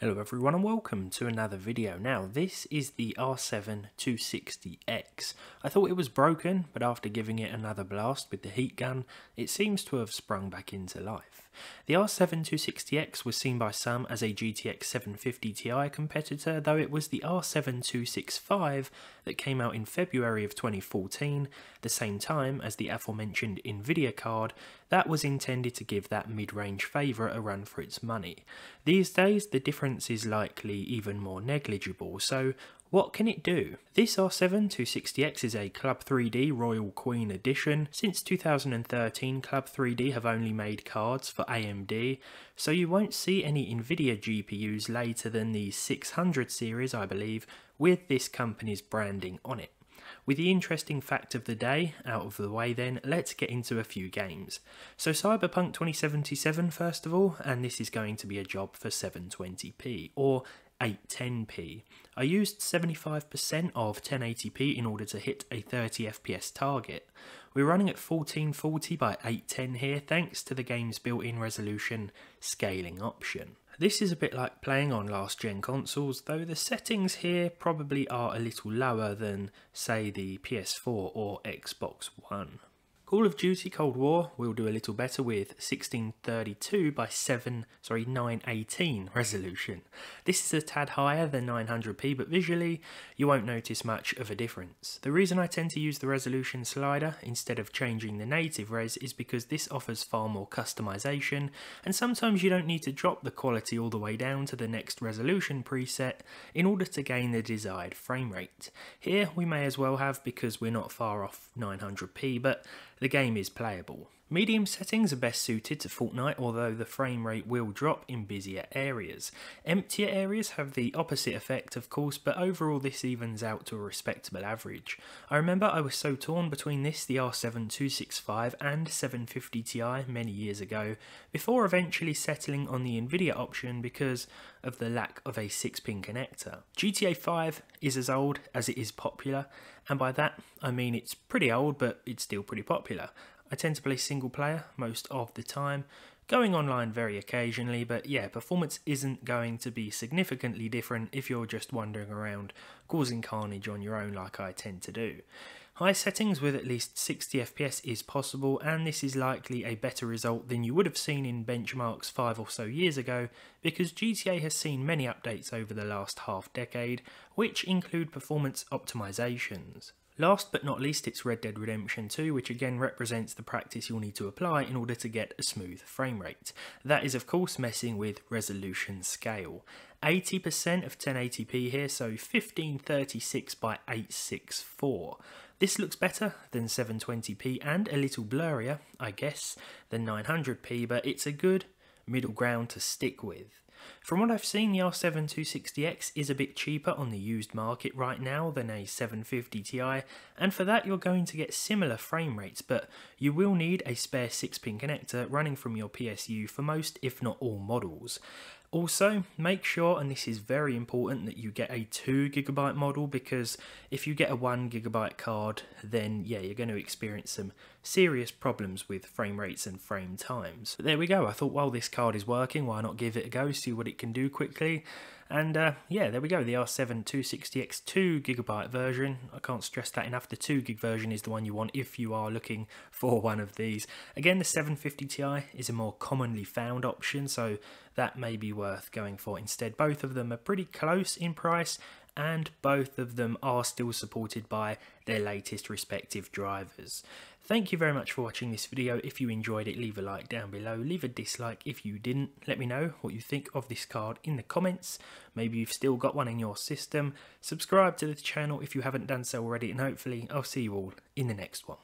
Hello everyone and welcome to another video. Now this is the R7 260X. I thought it was broken but after giving it another blast with the heat gun it seems to have sprung back into life. The R7 260X was seen by some as a GTX 750 Ti competitor though it was the R7 265 that came out in February of 2014, the same time as the aforementioned Nvidia card that was intended to give that mid-range favourite a run for its money. These days the difference difference is likely even more negligible, so what can it do? This R7 260X is a Club 3D Royal Queen Edition. Since 2013, Club 3D have only made cards for AMD, so you won't see any Nvidia GPUs later than the 600 series, I believe, with this company's branding on it. With the interesting fact of the day out of the way then, let's get into a few games. So Cyberpunk 2077 first of all, and this is going to be a job for 720p, or 810p. I used 75% of 1080p in order to hit a 30 FPS target. We're running at 1440 by 810 here thanks to the game's built-in resolution scaling option. This is a bit like playing on last gen consoles, though the settings here probably are a little lower than, say, the PS4 or Xbox One. Call of Duty Cold War will do a little better with 1632 by 7, sorry, 918 resolution. This is a tad higher than 900p, but visually you won't notice much of a difference. The reason I tend to use the resolution slider instead of changing the native res is because this offers far more customization, and sometimes you don't need to drop the quality all the way down to the next resolution preset in order to gain the desired frame rate. Here we may as well have because we're not far off 900p, but the game is playable. Medium settings are best suited to Fortnite, although the frame rate will drop in busier areas. Emptier areas have the opposite effect, of course, but overall this evens out to a respectable average. I remember I was so torn between this, the R7 265 and 750 Ti many years ago, before eventually settling on the Nvidia option because of the lack of a 6-pin connector. GTA 5 is as old as it is popular, and by that I mean it's pretty old, but it's still pretty popular. I tend to play single player most of the time, going online very occasionally, but yeah, performance isn't going to be significantly different if you're just wandering around causing carnage on your own like I tend to do. High settings with at least 60 FPS is possible, and this is likely a better result than you would have seen in benchmarks five or so years ago, because GTA has seen many updates over the last half decade, which include performance optimizations. Last but not least, it's Red Dead Redemption 2, which again represents the practice you'll need to apply in order to get a smooth frame rate. That is, of course, messing with resolution scale. 80% of 1080p here, so 1536 by 864. This looks better than 720p and a little blurrier, I guess, than 900p, but it's a good middle ground to stick with. From what I've seen, the R7 260X is a bit cheaper on the used market right now than a 750 Ti, and for that you're going to get similar frame rates, but you will need a spare 6-pin connector running from your PSU for most, if not all models. Also, make sure, and this is very important, that you get a 2GB model because if you get a 1GB card, then yeah, you're going to experience some serious problems with frame rates and frame times. But there we go, I thought while this card is working, why not give it a go, see what it can do quickly. And uh, yeah, there we go, the R7 260X 2GB version. I can't stress that enough, the 2GB version is the one you want if you are looking for one of these. Again, the 750 Ti is a more commonly found option, so that may be worth going for instead. Both of them are pretty close in price and both of them are still supported by their latest respective drivers. Thank you very much for watching this video. If you enjoyed it, leave a like down below. Leave a dislike if you didn't. Let me know what you think of this card in the comments. Maybe you've still got one in your system. Subscribe to the channel if you haven't done so already, and hopefully I'll see you all in the next one.